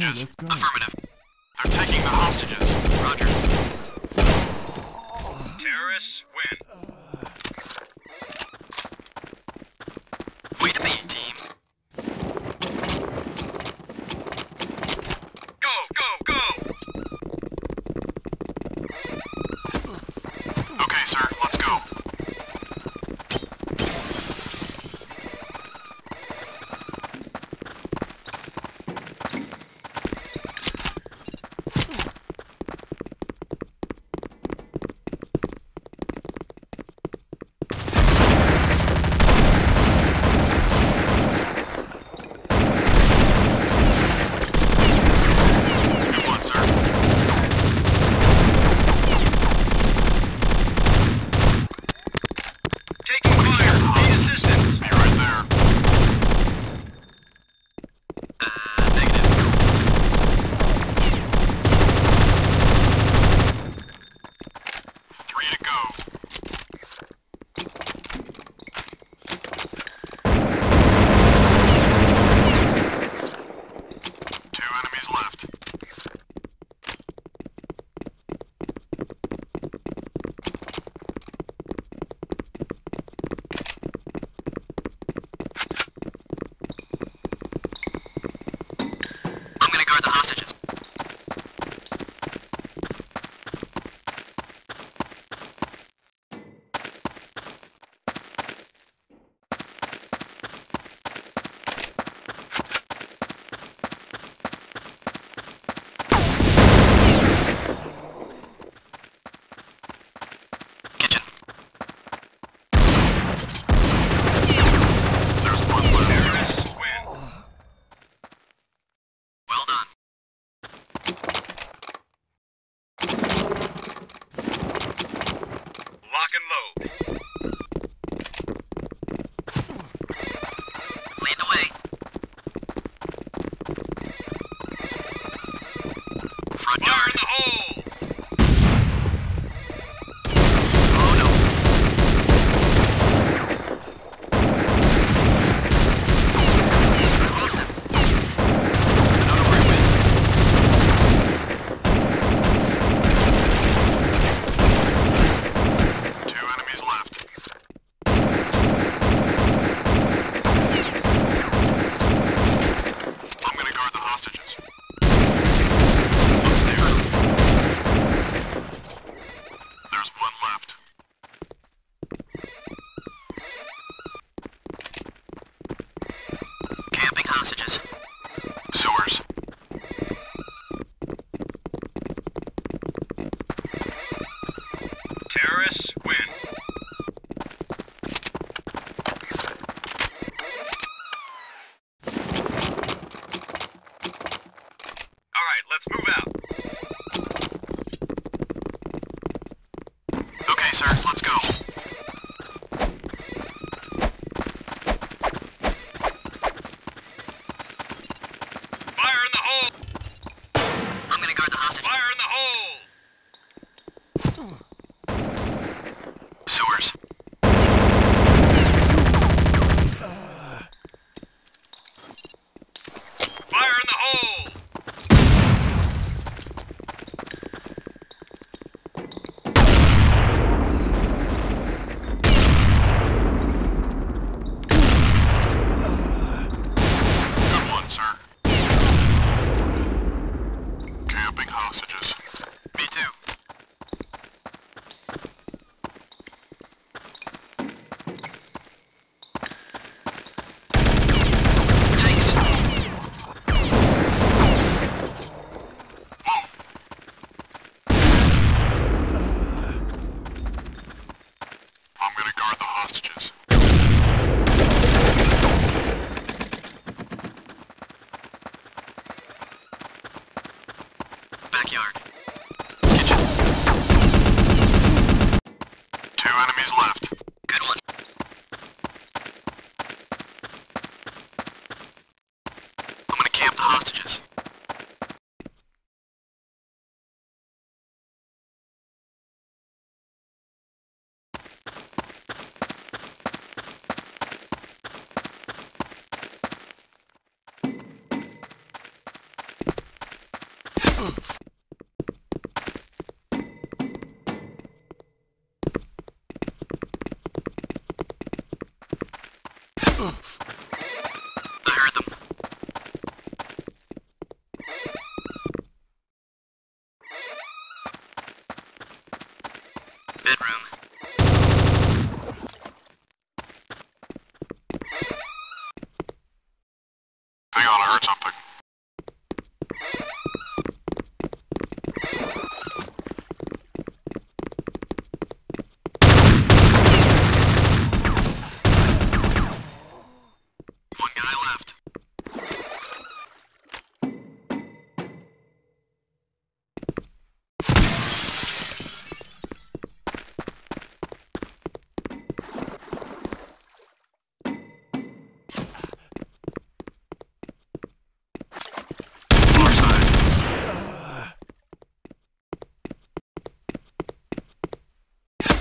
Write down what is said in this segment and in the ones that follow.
Hostages? Affirmative. They're taking the hostages. Roger.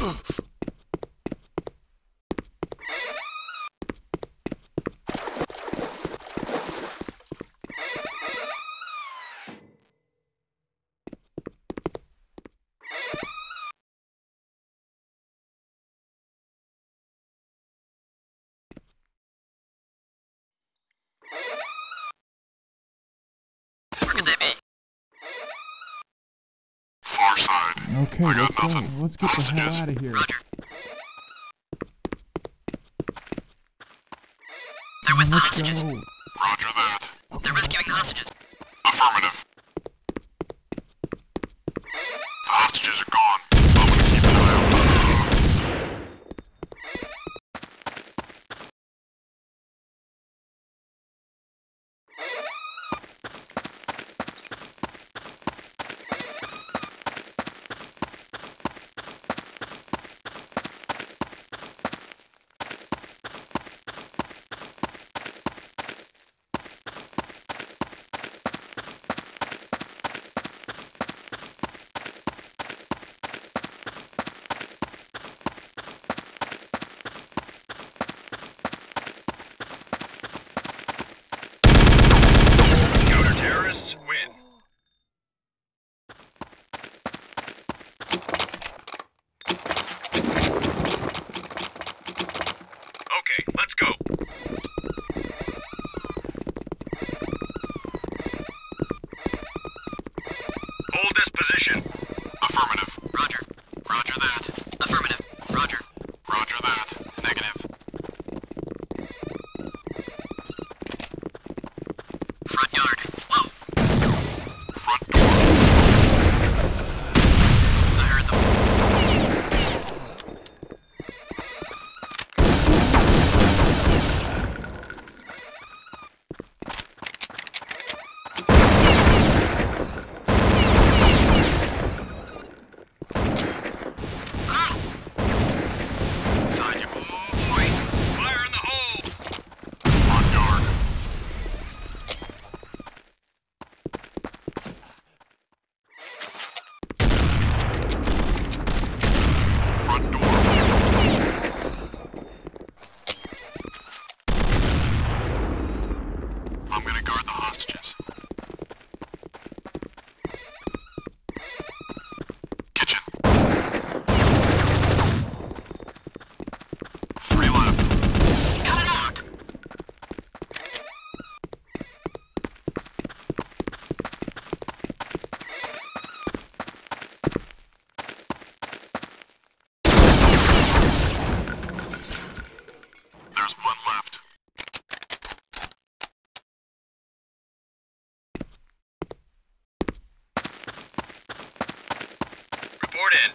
Ugh. Okay, let's go. Let's get the hell out of here. They're with the hostages. Go. Roger that. They're rescuing hostages. Affirmative.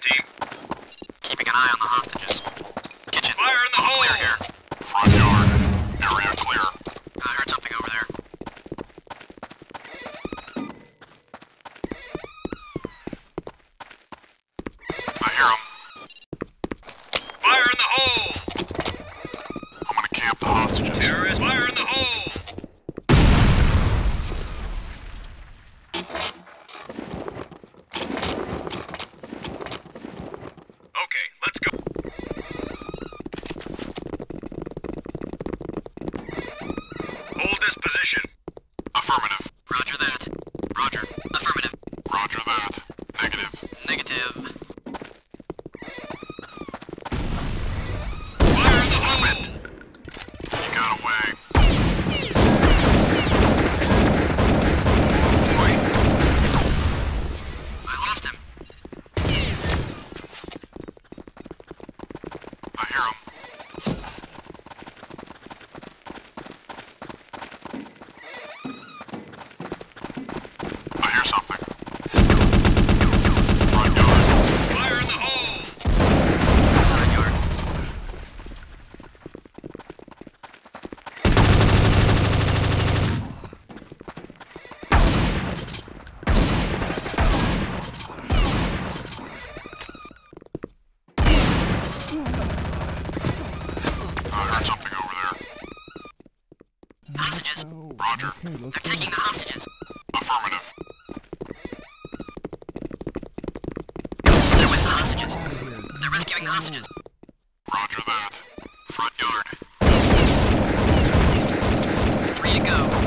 team. They're rescuing the hostages. Roger that. Front yard. Three to go.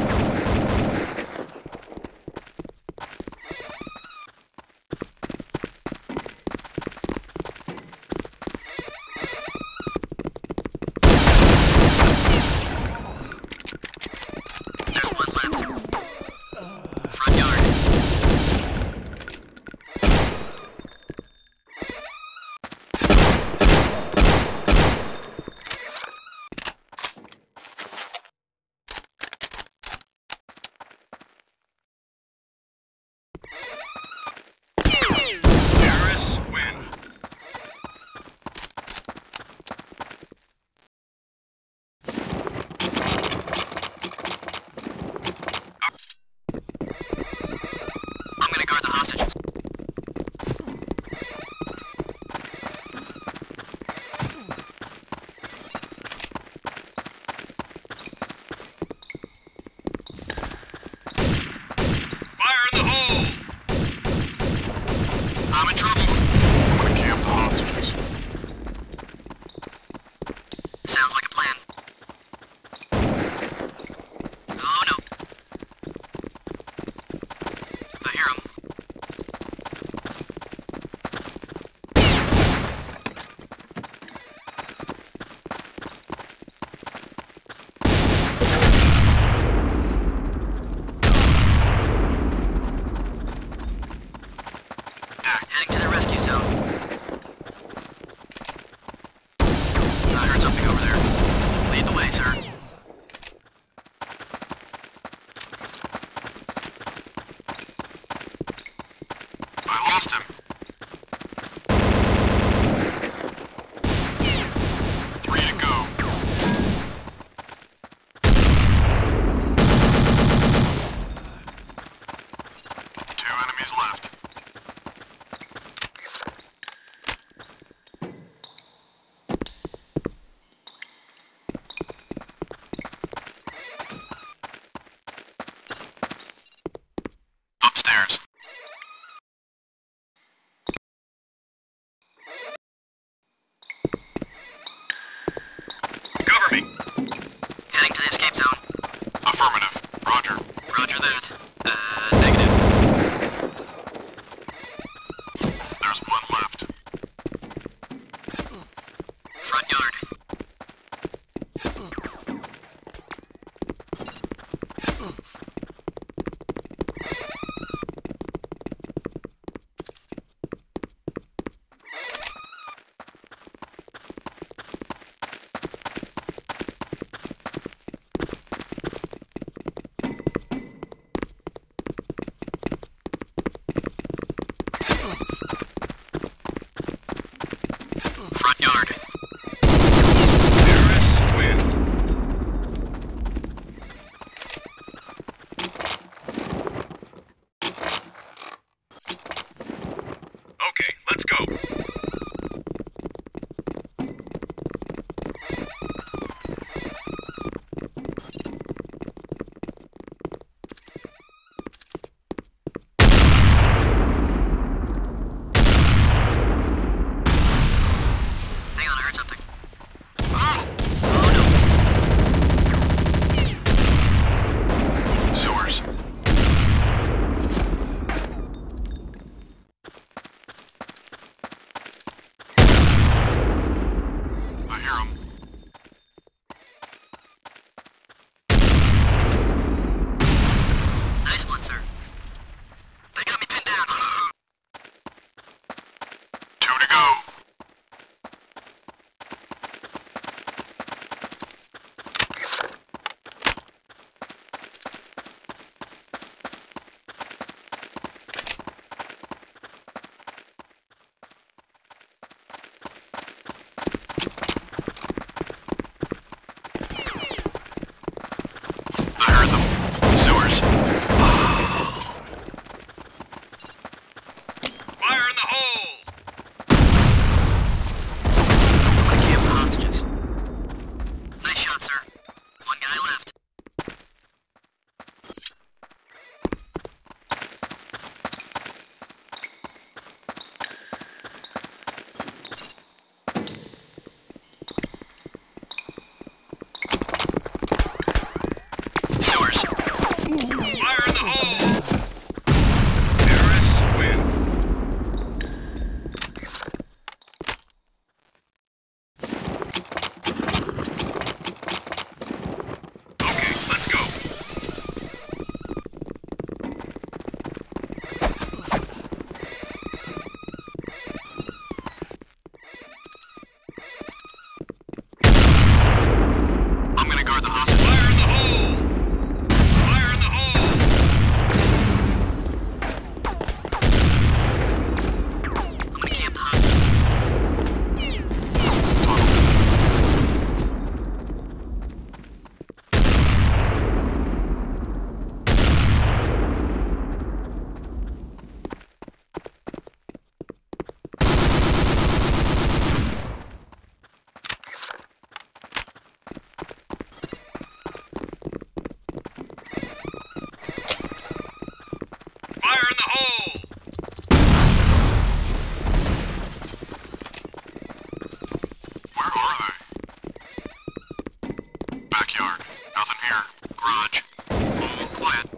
Backyard. Nothing here. Garage. All quiet.